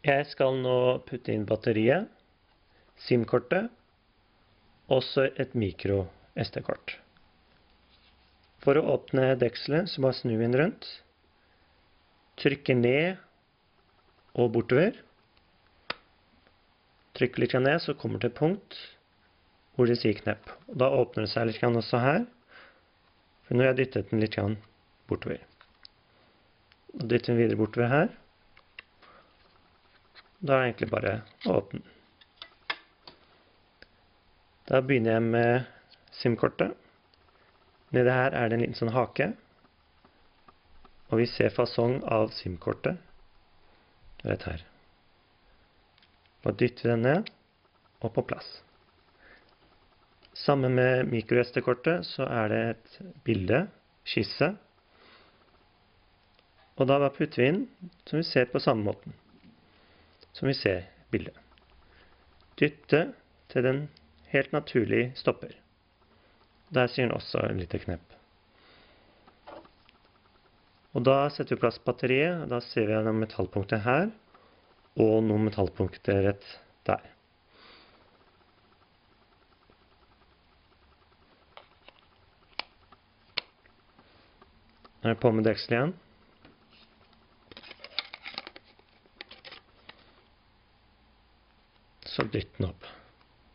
Jeg skal nå putte inn batteriet, SIM-kortet, også et mikro SD-kort. For å åpne dekselet, så bare snu inn rundt. Trykke ned og bortover. Trykk litt ned, så kommer det til punkt hvor det sier knepp. Da åpner det seg litt også her. For nå har jeg dyttet den litt bortover. Og dytter den videre bortover her. Da er det egentlig bare å åpne. Da begynner jeg med SIM-kortet. Nede her er det en liten sånn hake. Og vi ser fasong av SIM-kortet rett her. Bare dytter den ned og på plass. Sammen med microSD-kortet så er det et bilde, skisse. Og da putter vi inn, som vi ser på samme måten, som vi ser i bildet. Dytte til den helt naturlig stopper. Der sier den også en liten knepp. Og da setter vi plass batteriet, og da ser vi noen metallpunkter her, og noen metallpunkter rett der. Nå er vi på med deksel igjen. Så dytt den opp.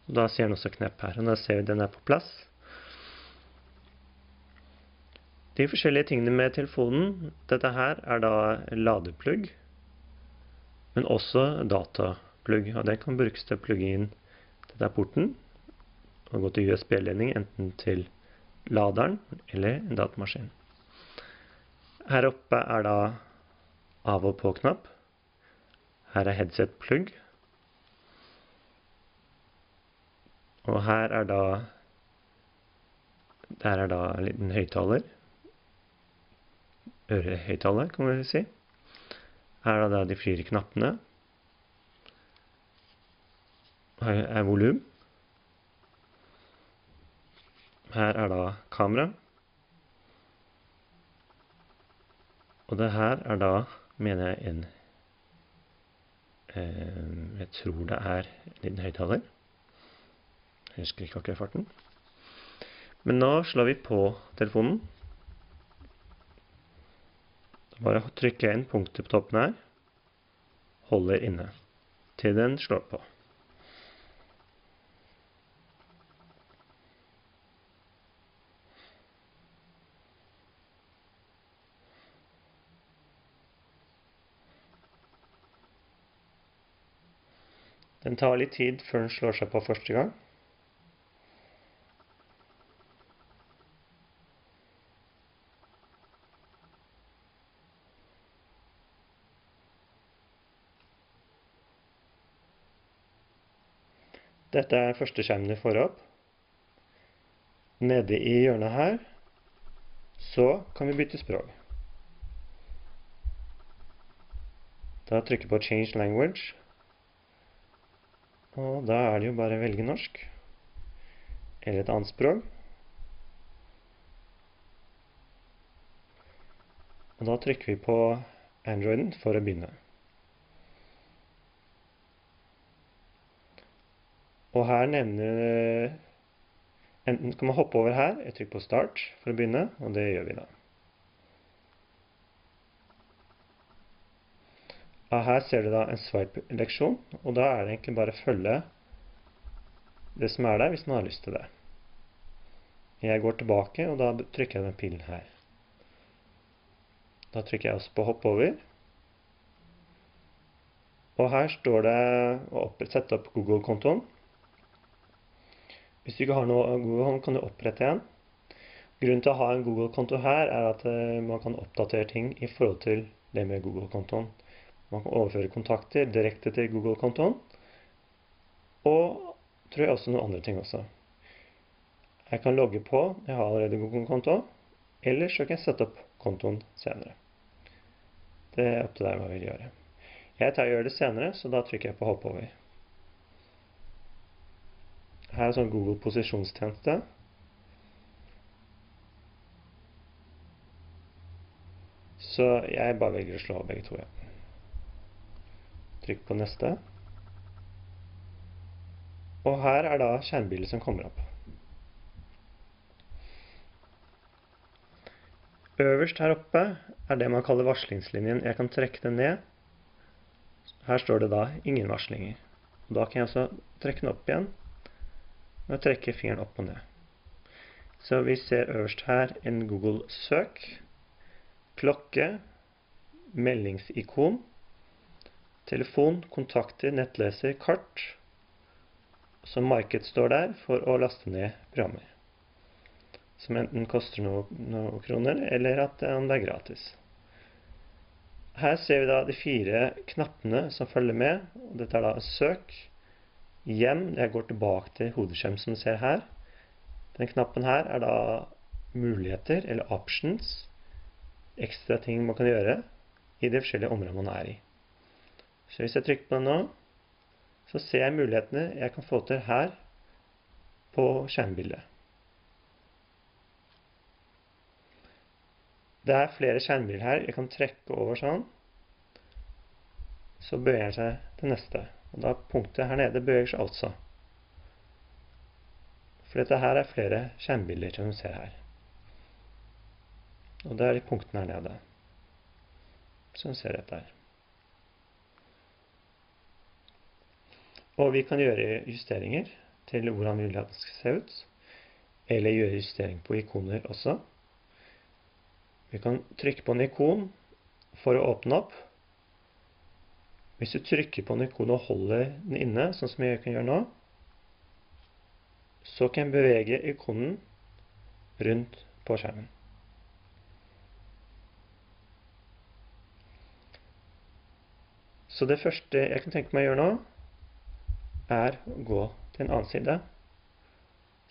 Da ser den også knepp her, og da ser vi den er på plass. De forskjellige tingene med telefonen, dette her er da ladeplugg, men også dataplugg. Og den kan brukes til å plugge inn dette porten, og gå til USB-ledning enten til laderen eller en datamaskin. Her oppe er da av og på-knapp. Her er headset-plugg. Og her er da Der er da en liten høyttaler ørehøyttaler, kan man si. Her er da de fire knappene. Her er volum. Her er da kamera. Og det her er da, mener jeg, en eh, Jeg tror det er en liten høyttaler. Jeg husker ikke akkurat farten. Men nå slår vi på telefonen. Bare trykker jeg inn punktet på toppen her, holder inne, til den slår på. Den tar litt tid før den slår seg på første gang. Dette er første skjermen vi får opp. Nede i hjørnet her, så kan vi bytte språk. Da trykker jeg på Change Language. Og da er det jo bare å velge norsk. Eller et annet språk. Og da trykker vi på Androiden for å begynne. Og her nevner Enten kan man hoppe over her, jeg trykker på start for å begynne, og det gjør vi da. Og her ser du da en swipe-leksjon, og da er det egentlig bare å følge det som er der, hvis man har lyst til det. Jeg går tilbake, og da trykker jeg den pilen her. Da trykker jeg også på hopp over. Og her står det å sette opp Google-kontoen. Hvis du ikke har noe Google, kan du opprette en. Grunnen til å ha en Google-konto her er at eh, man kan oppdatere ting i forhold til det med Google-kontoen. Man kan overføre kontakter direkte til Google-kontoen. Og tror jeg også noen andre ting også. Jeg kan logge på, jeg har allerede Google-konto, eller så kan jeg sette opp kontoen senere. Det er opp til deg hva jeg vil gjøre. Jeg tar og gjør det senere, så da trykker jeg på hopp over. Her er sånn Google posisjonstjeneste. Så jeg bare velger å slå av begge to. Ja. Trykk på neste. Og her er da skjermbildet som kommer opp. Øverst her oppe er det man kaller varslingslinjen. Jeg kan trekke den ned. Her står det da ingen varslinger. Da kan jeg altså trekke den opp igjen med å trekke fingeren opp og ned. Så vi ser øverst her en Google søk, klokke, meldingsikon, telefon, kontakter, nettleser, kart, så marked står der for å laste ned programmer. Som enten koster noen noe kroner, eller at det er gratis. Her ser vi da de fire knappene som følger med. Dette er da søk, hjem, jeg går tilbake til hodeskjerm som du ser her. Den knappen her er da muligheter, eller options, ekstra ting man kan gjøre i de forskjellige områdene man er i. Så hvis jeg trykker på den nå, så ser jeg mulighetene jeg kan få til her på skjermbildet. Det er flere skjermbilder her. Jeg kan trekke over sånn. Så bøyer jeg seg til neste. Og da punktet her nede bøyer seg altså. For dette her er flere skjermbilder som du ser her. Og det er de punktene her nede. Som du ser dette her. Og vi kan gjøre justeringer til hvordan vi vil at den skal se ut. Eller gjøre justering på ikoner også. Vi kan trykke på en ikon for å åpne opp. Hvis du trykker på en ikon og holder den inne, sånn som jeg kan gjøre nå, så kan jeg bevege ikonen rundt på skjermen. Så det første jeg kan tenke meg å gjøre nå, er å gå til en annen side,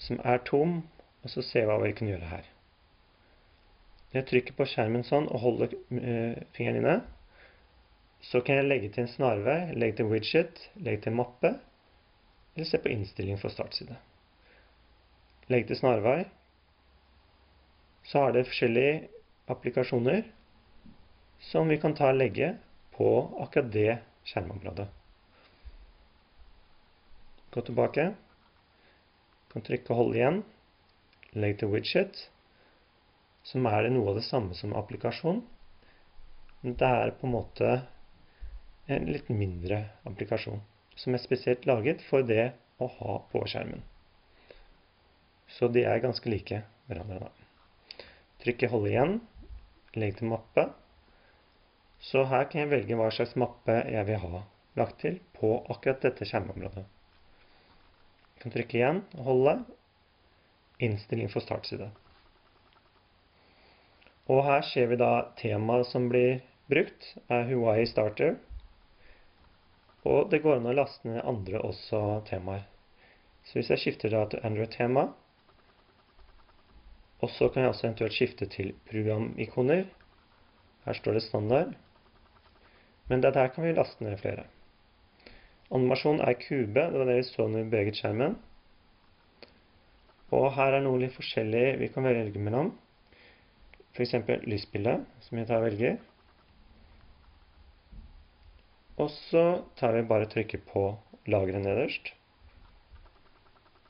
som er tom, og så se hva vi kan gjøre her. Jeg trykker på skjermen sånn og holder eh, fingeren inne, så kan jeg legge til en snarvei, legge til widget, legge til mappe, eller se på innstilling for startside legge til snarvei, så har det forskjellige applikasjoner som vi kan ta og legge på akkurat det skjermområdet. Gå tilbake. Kan trykke og holde igjen. Legg til widget, som er det noe av det samme som applikasjon. Men det er på en måte en litt mindre applikasjon, som er spesielt laget for det å ha på skjermen. Så de er ganske like hverandre da. Trykker hold igjen, legg til mappe. Så her kan jeg velge hva slags mappe jeg vil ha lagt til på akkurat dette skjermområdet. Jeg kan trykke igjen og holde. Innstilling for startside. Og her ser vi da temaet som blir brukt, er Huawei Starter. Og det går an å laste ned andre også temaer. Så hvis jeg skifter da til Android-tema, og så kan jeg også eventuelt skifte til programikoner. Her står det standard. Men det her kan vi laste ned flere. Animasjon er kube, det var det vi så når vi beveget skjermen. Og her er noe litt forskjellig vi kan velge mellom. For eksempel lysbilde, som jeg tar og velger. Og så tar vi bare trykker på lagret nederst.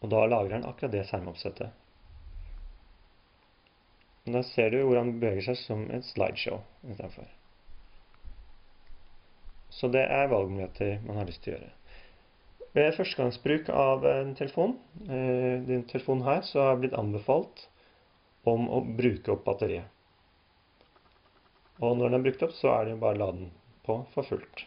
Og da lagrer den akkurat det skjermoppsettet. Da ser du hvordan den beveger seg som et slideshow i stedet for. Så det er valgmuligheter man har lyst til å gjøre. Ved førstegangsbruk av en telefon, eh, din telefon her, så har jeg blitt anbefalt om å bruke opp batteriet. Og når den er brukt opp, så er det jo bare å lade den på for fullt.